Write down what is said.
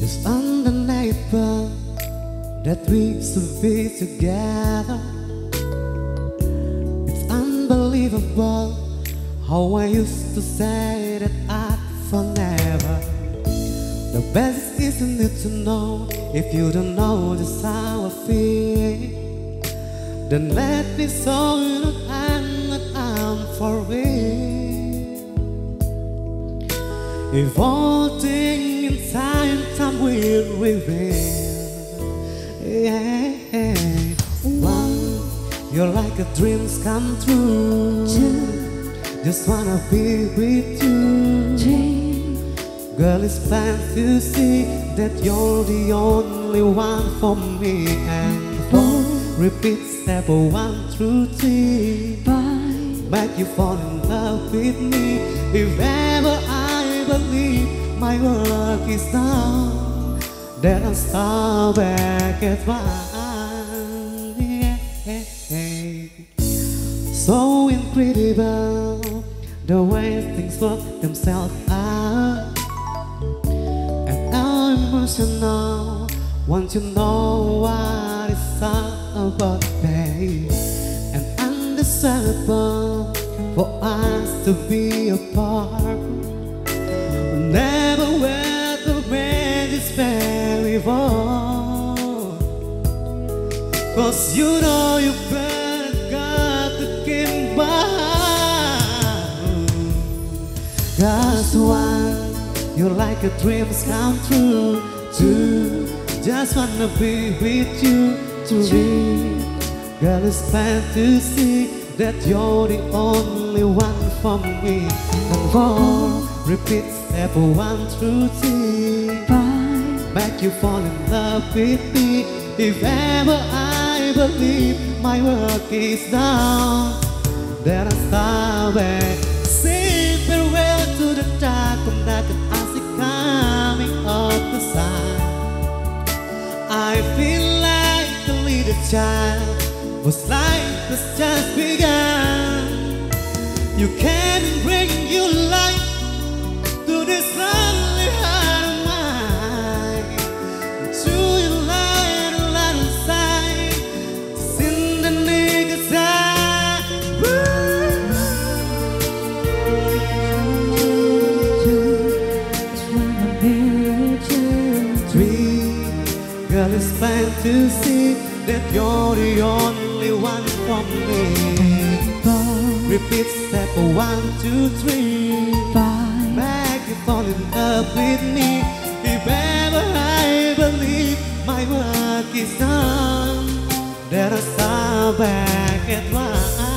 It's undeniable that we should be together. It's unbelievable how I used to say that I'd forever. The best isn't it to know if you don't know just how I feel. Then let me show you that I'm that I'm for real. Things in time, time will reveal. Yeah. One, you're like a dreams come true. Two, Just wanna be with you. three, Girl, it's fine to see that you're the only one for me. And repeat step one through three. five, Make you fall in love with me. If ever I believe my work is done, then I'll start back at one. Yeah. So incredible the way things work themselves out. And I'm emotional Want to know what it's all about, babe And undesirable for us to be apart Never where the man is very far Cause you know you better got to keep by Cause one, you're like a dreams come true. Two, just wanna be with you. Three, girl, it's fine to see that you're the only one for me. And four, repeat step one through three. five, Make you fall in love with me. If ever I believe my work is done, then I start back. Child, was life has just begun. You can bring your life to this lonely heart of mine. To your light, a light inside, in the niggas eye. you. Three, girl, it's fine to see that you're the only one for me. Four, Repeat step one, two, three. five, Make you fall in love with me. If ever I believe my work is done, then I start back at one.